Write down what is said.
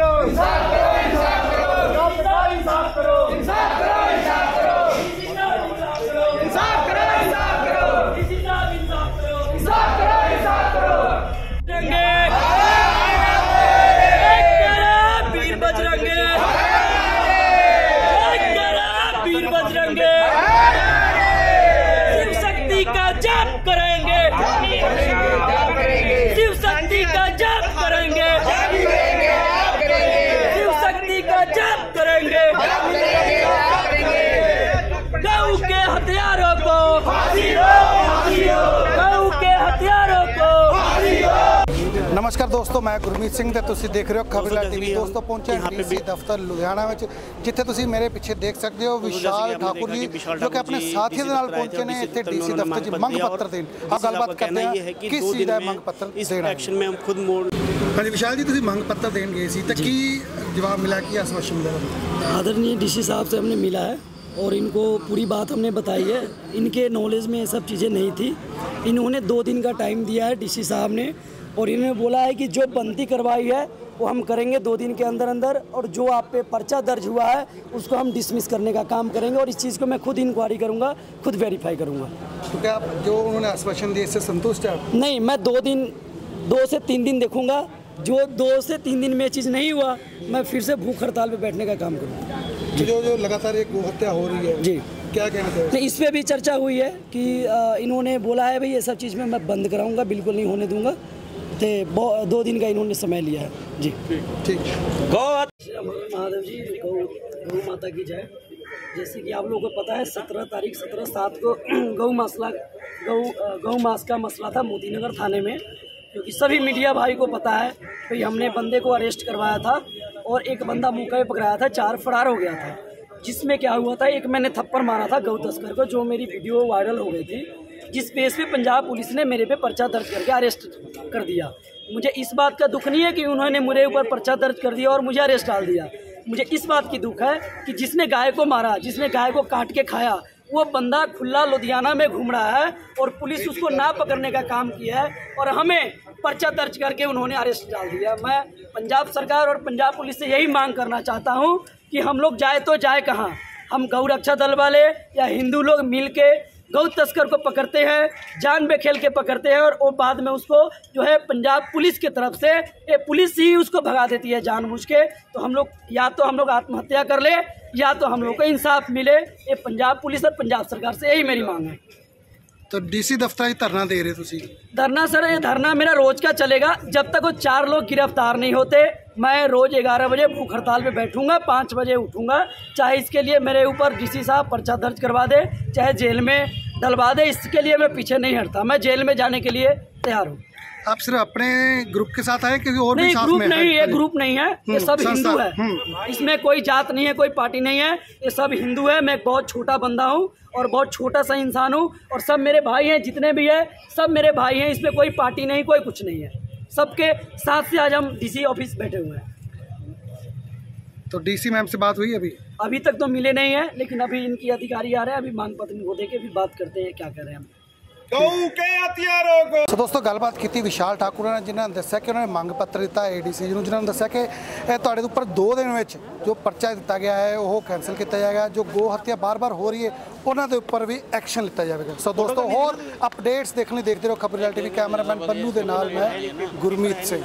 Cisneros. ਨਮਸਕਾਰ ਦੋਸਤੋ ਮੈਂ ਗੁਰਮੀਤ ਸਿੰਘ ਤੇ ਤੁਸੀਂ ਦੇਖ ਰਹੇ ਹੋ ਖਬਰਲਾ ਟੀਵੀ ਦੋਸਤੋ ਪਹੁੰਚੇ ਹਾਂ ਡੀਸੀ ਦਫ਼ਤਰ ਲੁਧਿਆਣਾ ਵਿੱਚ ਜਿੱਥੇ ਤੁਸੀਂ ਮੇਰੇ ਪਿੱਛੇ ਦੇਖ ਸਕਦੇ ਹੋ ਵਿਸ਼ਾਲ ਠਾਕੁਰ ਜੀ ਜੋ ਕਿ ਆਪਣੇ ਸਾਥੀਆਂ ਦੇ ਨਾਲ ਪਹੁੰਚੇ ਨੇ ਇੱਥੇ ਡੀਸੀ ਦਫ਼ਤਰ 'ਚ ਮੰਗ ਪੱਤਰ ਦੇਣ ਆ ਗੱਲਬਾਤ ਕਰਦੇ ਹਾਂ ਕਿਸ ਚੀਜ਼ ਦਾ ਮੰਗ ਪੱਤਰ इस ਦੇਣਾ एक्शन में हम खुद मोड़ ਹਾਂਜੀ ਵਿਸ਼ਾਲ ਜੀ ਤੁਸੀਂ ਮੰਗ ਪੱਤਰ ਦੇਣ ਗਏ ਸੀ ਤਾਂ ਕੀ ਜਵਾਬ ਮਿਲਿਆ ਕੀ ਆਸਵਾਸ਼ਨ ਮਿਲਿਆ आदरणीय डीसी साहब से हमने मिला है और इनको पूरी बात हमने बताई है इनके नॉलेज में ये सब चीज़ें नहीं थी इन्होंने दो दिन का टाइम दिया है डीसी साहब ने और इन्होंने बोला है कि जो बनती करवाई है वो हम करेंगे दो दिन के अंदर अंदर और जो आप पे पर्चा दर्ज हुआ है उसको हम डिसमिस करने का काम करेंगे और इस चीज़ को मैं खुद इंक्वायरी करूँगा खुद वेरीफाई करूँगा। तो क्या आप जो उन्होंने आश्वासन दिए इससे संतुष्ट है नहीं मैं दो दिन दो से तीन दिन देखूँगा। जो दो से तीन दिन में चीज़ नहीं हुआ मैं फिर से भूख हड़ताल पर बैठने का काम करूँगा। जो जो लगातार एक गोहत्या हो रही है जी। क्या कहना चाहिए नहीं इस पर भी चर्चा हुई है कि इन्होंने बोला है भाई ये सब चीज़ में मैं बंद कराऊँगा बिल्कुल नहीं होने दूँगा। बहु- दो दिन का इन्होंने समय लिया है। जी। ठीक। गौ महादेव जी गौ गौ माता की जय। जैसे कि आप लोगों को पता है सत्रह तारीख सत्रह सात को गौ मसला गौ गौ मास का मसला था मोदी नगर थाने में। क्योंकि सभी मीडिया भाई को पता है कि हमने बंदे को अरेस्ट करवाया था और एक बंदा मुँह पे पकड़ाया था चार फरार हो गया था। जिसमें क्या हुआ था एक मैंने थप्पड़ मारा था गौ तस्कर को जो मेरी वीडियो वायरल हो गई थी। जिस बेस पे पंजाब पुलिस ने मेरे पे पर्चा दर्ज करके अरेस्ट कर दिया। मुझे इस बात का दुख नहीं है कि उन्होंने मेरे ऊपर पर्चा दर्ज कर दिया और मुझे अरेस्ट डाल दिया। मुझे इस बात की दुख है कि जिसने गाय को मारा, जिसने गाय को काट के खाया, वो बंदा खुला लुधियाना में घूम रहा है और पुलिस उसको ना पकड़ने का काम किया है और हमें पर्चा दर्ज करके उन्होंने अरेस्ट डाल दिया। मैं पंजाब सरकार और पंजाब पुलिस से यही मांग करना चाहता हूँ कि हम लोग जाए तो जाए कहाँ? हम गौ रक्षा दल वाले या हिंदू लोग मिल के गौ तस्कर को पकड़ते हैं जान में खेल के पकड़ते हैं और वो बाद में उसको जो है पंजाब पुलिस की तरफ़ से ये पुलिस ही उसको भगा देती है जानबूझ के। तो हम लोग या तो हम लोग आत्महत्या कर ले या तो हम लोग को इंसाफ मिले। ये पंजाब पुलिस और पंजाब सरकार से यही मेरी मांग है। तो डीसी दफ्तर ही धरना दे रहे धरना सर ये धरना मेरा रोज का चलेगा। जब तक वो चार लोग गिरफ़्तार नहीं होते मैं रोज ग्यारह बजे भूख हड़ताल पे बैठूँगा पाँच बजे उठूँगा चाहे इसके लिए मेरे ऊपर डीसी साहब पर्चा दर्ज करवा दे चाहे जेल में डलवा दे इसके लिए मैं पीछे नहीं हटता। मैं जेल में जाने के लिए तैयार हूँ। आप सिर्फ़ अपने ग्रुप के साथ आए कि और भी नहीं साथ ग्रुप में नहीं है? ये ग्रुप नहीं है ये हम्म, सब हिंदू है। हम्म। इसमें कोई जात नहीं है कोई पार्टी नहीं है ये सब हिंदू है मैं बहुत छोटा बंदा हूँ और बहुत छोटा सा इंसान हूँ और सब मेरे भाई हैं जितने भी है सब मेरे भाई हैं इसमें कोई पार्टी नहीं कोई कुछ नहीं है। सबके साथ से आज हम डीसी ऑफ़िस बैठे हुए हैं। तो डीसी मैम से बात हुई अभी? अभी तक तो मिले नहीं है लेकिन अभी इनकी अधिकारी आ रहे हैं अभी मांग पत्र इनको दे के भी बात करते हैं क्या कर रहे हैं हम। ਗਊ ਕੇ ਅਤਿਆ ਰੋਕੋ ਸੋ ਦੋਸਤੋ, ਗੱਲਬਾਤ ਕੀਤੀ ਵਿਸ਼ਾਲ ਠਾਕੁਰ ਨੇ ਜਿਨ੍ਹਾਂ ਨੇ ਦੱਸਿਆ ਕਿ ਉਹਨਾਂ ਨੇ ਮੰਗ ਪੱਤਰ ਦਿੱਤਾ ਏਡੀਸੀ ਨੂੰ, ਜਿਨ੍ਹਾਂ ਨੇ ਦੱਸਿਆ ਕਿ ਇਹ ਤੁਹਾਡੇ ਉੱਪਰ 2 ਦਿਨ ਵਿੱਚ ਜੋ ਪਰਚਾ ਦਿੱਤਾ ਗਿਆ ਹੈ, ਉਹ ਕੈਨਸਲ ਕੀਤਾ ਜਾਏਗਾ। ਜੋ ਗੋ ਹੱਤਿਆ ਬਾਰ-ਬਾਰ ਹੋ ਰਹੀ ਹੈ, ਉਹਨਾਂ ਦੇ ਉੱਪਰ ਵੀ ਐਕਸ਼ਨ ਲਿੱਤਾ ਜਾਵੇਗਾ। ਸੋ ਦੋਸਤੋ, ਹੋਰ ਅਪਡੇਟਸ ਦੇਖਣ ਲਈ ਦੇਖਦੇ ਰਹੋ ਖਬਰ ਰਿਐਲਿਟੀ ਟੀਵੀ ਕੈਮਰਾਮੈਨ ਪੰਨੂ ਦੇ ਨਾਲ, ਮੈਂ ਗੁਰਮੀਤ ਸਿੰਘ।